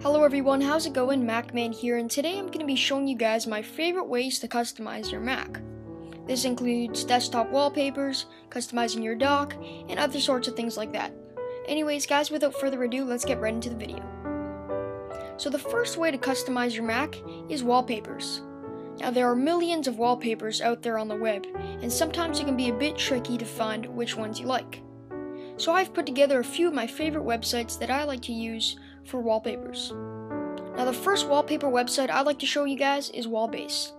Hello everyone, how's it going? MacMan here, and today I'm going to be showing you guys my favorite ways to customize your Mac. This includes desktop wallpapers, customizing your dock, and other sorts of things like that. Anyways, guys, without further ado, let's get right into the video. So the first way to customize your Mac is wallpapers. Now there are millions of wallpapers out there on the web, and sometimes it can be a bit tricky to find which ones you like. So I've put together a few of my favorite websites that I like to use for wallpapers. Now the first wallpaper website I'd like to show you guys is Wallbase.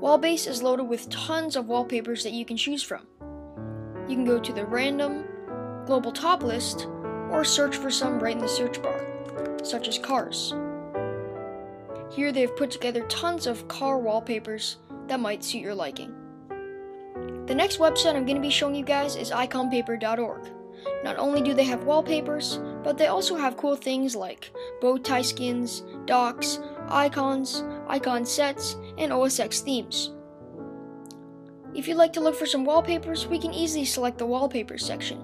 Wallbase is loaded with tons of wallpapers that you can choose from. You can go to the random, global top list, or search for some right in the search bar, such as cars. Here they've put together tons of car wallpapers that might suit your liking. The next website I'm going to be showing you guys is iconpaper.org. Not only do they have wallpapers, but they also have cool things like Bowtie skins, docks, icons, icon sets, and OS X themes. If you'd like to look for some wallpapers, we can easily select the wallpapers section.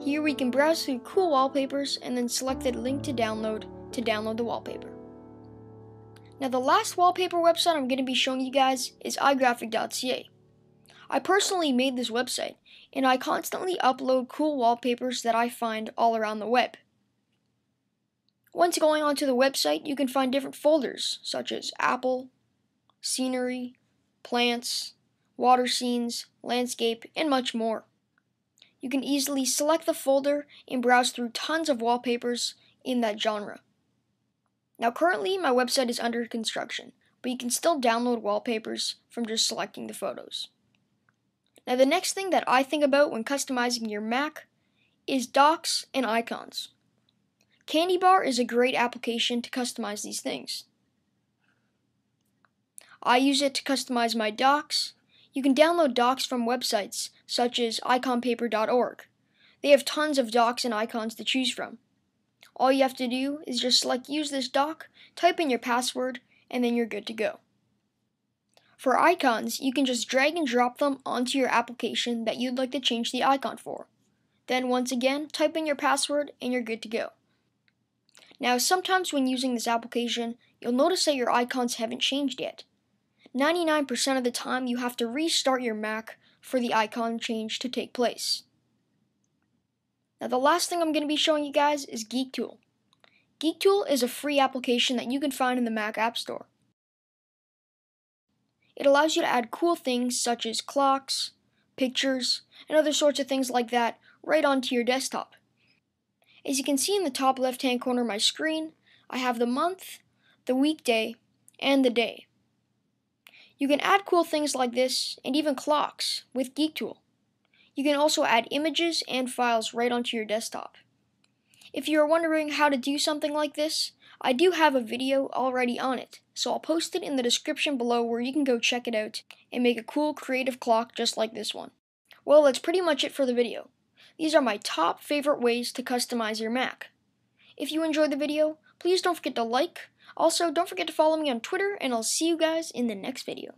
Here we can browse through cool wallpapers and then select the link to download to download the wallpaper. Now the last wallpaper website I'm going to be showing you guys is igraphic.ca. I personally made this website, and I constantly upload cool wallpapers that I find all around the web. Once going onto the website, you can find different folders, such as Apple, scenery, plants, water scenes, landscape, and much more. You can easily select the folder and browse through tons of wallpapers in that genre. Now currently my website is under construction, but you can still download wallpapers from just selecting the photos. Now, the next thing that I think about when customizing your Mac is docks and icons. CandyBar is a great application to customize these things. I use it to customize my docks. You can download docks from websites such as iconpaper.org. They have tons of docks and icons to choose from. All you have to do is just select use this dock, type in your password, and then you're good to go. For icons, you can just drag and drop them onto your application that you'd like to change the icon for. Then once again, type in your password and you're good to go. Now sometimes when using this application, you'll notice that your icons haven't changed yet. 99% of the time you have to restart your Mac for the icon change to take place. Now the last thing I'm going to be showing you guys is GeekTool. GeekTool is a free application that you can find in the Mac App Store. It allows you to add cool things such as clocks, pictures, and other sorts of things like that right onto your desktop. As you can see in the top left hand corner of my screen, I have the month, the weekday, and the day. You can add cool things like this and even clocks with GeekTool. You can also add images and files right onto your desktop. If you are wondering how to do something like this, I do have a video already on it, so I'll post it in the description below where you can go check it out and make a cool creative clock just like this one. Well, that's pretty much it for the video. These are my top favorite ways to customize your Mac. If you enjoyed the video, please don't forget to like. Also, don't forget to follow me on Twitter, and I'll see you guys in the next video.